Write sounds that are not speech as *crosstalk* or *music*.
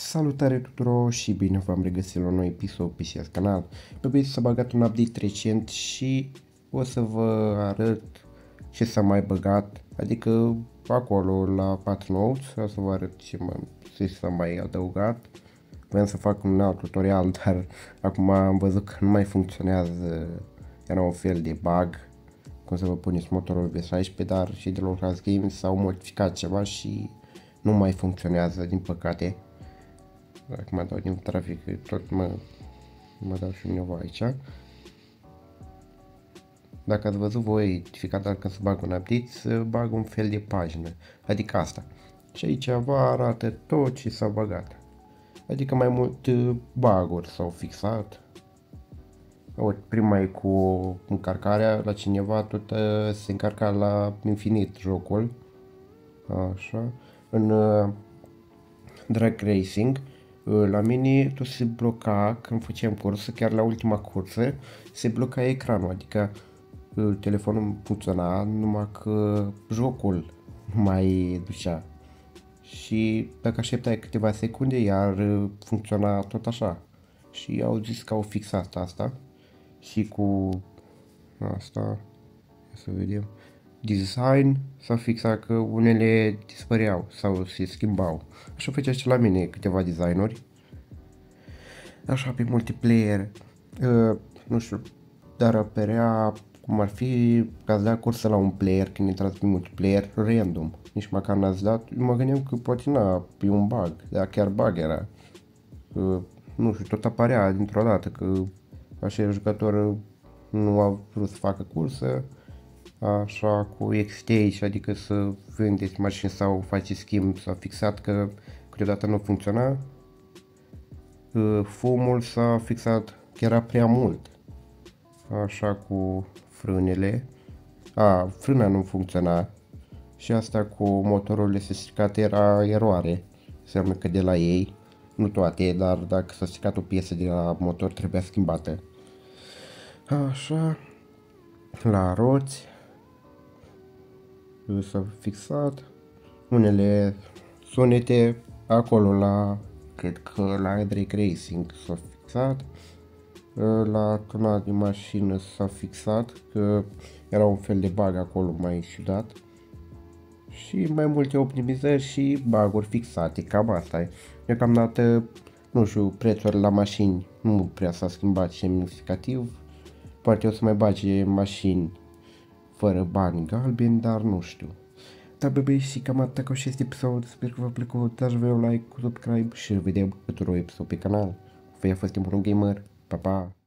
Salutare tuturor și bine v-am regăsit la un nou episod pe acest canal. Pe bine s-a băgat un update recent și o să vă arăt ce s-a mai băgat, adică acolo la Patch Notes, o să vă arăt ce, mă, ce s-a mai adăugat. Vreau să fac un alt tutorial, *laughs* dar acum am văzut că nu mai funcționează, era un fel de bug, cum să vă puneți motorul V16, dar și de la Games s-au modificat ceva și nu mai funcționează, din păcate. Acum dau din trafic, tot mă, mă dau și eu aici. Dacă ați văzut voi fiecare dată când să bag un update, să bag un fel de pagină, adică asta. Și aici vă arată tot ce s-a băgat. Adică mai mult uh, baguri s-au fixat. Ori prima e cu încărcarea la cineva, tot uh, se încarca la infinit jocul. Așa. În uh, Drag Racing la mine tot se bloca când făceam cursă, chiar la ultima cursă, se bloca ecranul, adică telefonul funcționa numai că jocul nu mai ducea. Și dacă așteptai câteva secunde, iar funcționa tot așa. Și au zis că au fixat asta și cu asta, să vedem, design s-a fixat că unele dispăreau sau se schimbau. Așa făcea și la mine câteva designuri. Așa pe multiplayer, uh, nu știu, dar apărea cum ar fi că ați dat cursă la un player când intrați pe multiplayer random. Nici măcar n-ați dat, mă gândeam că poate n-a, pe un bug, dar chiar bug era. Uh, nu știu, tot apărea dintr-o dată că așa jucător nu a vrut să facă cursă, așa cu exchange, adică să vindeți mașini sau faceți schimb, s-a fixat că câteodată nu funcționa. Fumul s-a fixat că era prea mult, așa cu frânele. A, frâna nu funcționa și asta cu motorul se stricat era eroare, înseamnă că de la ei, nu toate, dar dacă s-a stricat o piesă de la motor trebuia schimbată. Așa, la roți, s-a fixat. Unele sunete acolo la, cred că la Drake Racing s-a fixat, la tunat de mașină s-a fixat, că era un fel de bug acolo mai ciudat. Și mai multe optimizări și baguri fixate, cam asta e. Deocamdată, nu știu, prețurile la mașini nu prea s-a schimbat semnificativ, poate o să mai bage mașini fără bani galbeni, dar nu știu. Da, bebe, și cam atât cu acest episod. Sper că v-a plăcut. Dați voi un like, subscribe și vedem următorul episod pe canal. Voi a fost timpul un gamer. Pa, pa!